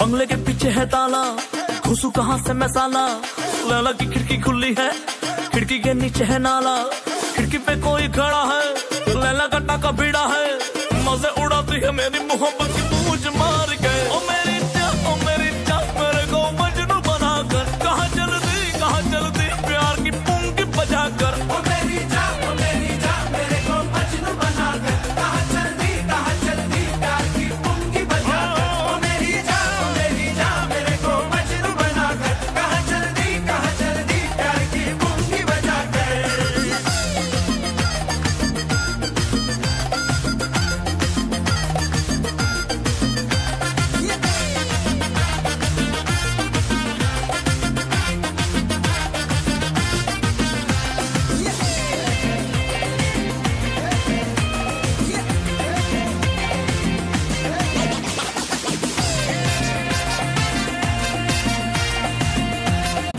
बंगले के पीछे है ताला। घुसू कहाँ से मैं साला लैला की खिड़की खुली है, खिड़की के नीचे है नाला। खिड़की पे कोई खड़ा है, लैला का टाका भिड़ा है। मज़े उड़ाती है मेरी मोहब्बत।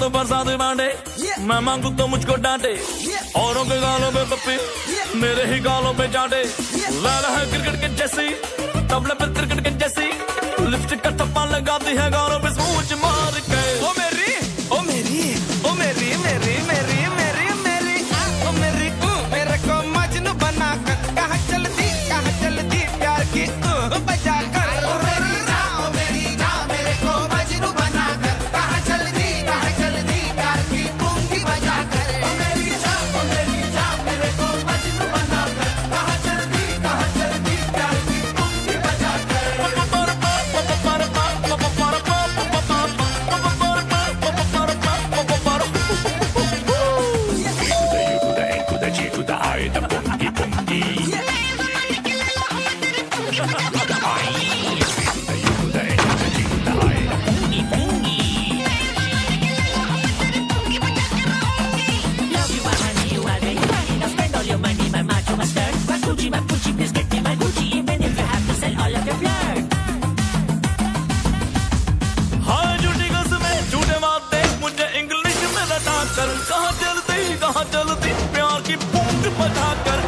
तो बरसात बांटे। मैं मांगू तो मुझको डांटे। औरों के गालों पे पप्पी मेरे ही गालों पे चाटे। लाल है क्रिकेट के जैसी। तबले पे क्रिकेट के जैसी। लिपस्टिक का थप्पा लगाती है गालों पे सूच मार के। Gucci, my Gucci, please get me my Gucci. Even if you have to sell all of your blood. हाय झूठी कसमें झूठे वादे मुझे इंग्लिश में रटा कर कहाँ चलती कहाँ चलती प्यार की पूंछ बजा कर